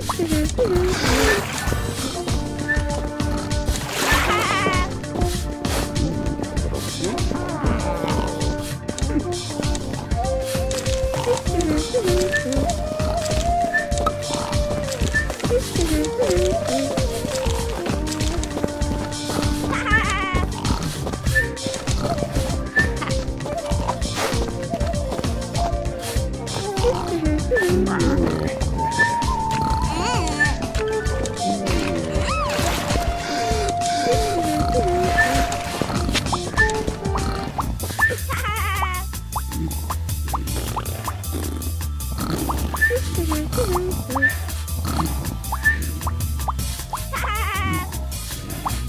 ピンピン。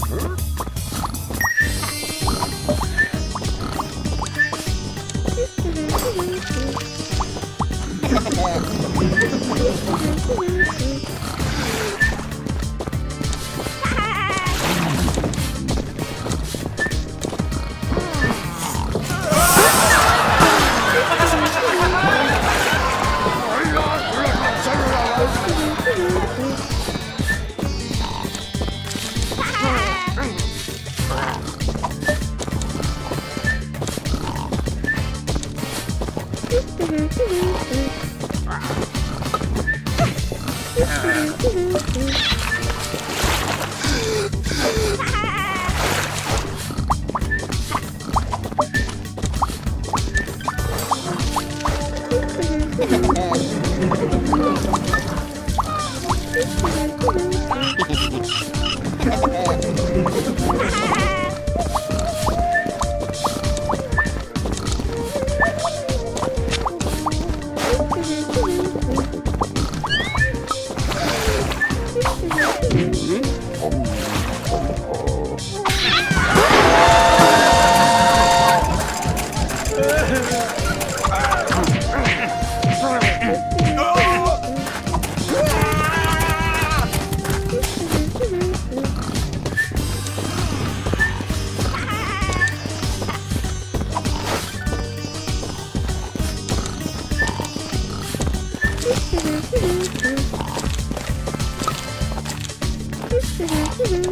Huh? Ha ha ha!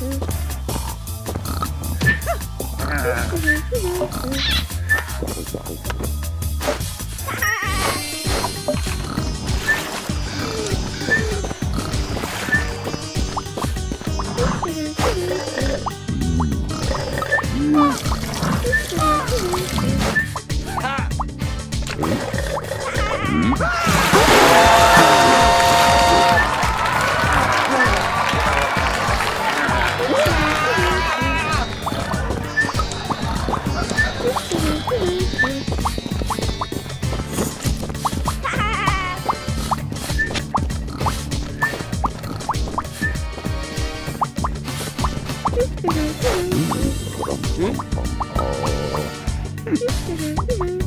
Thank you. ん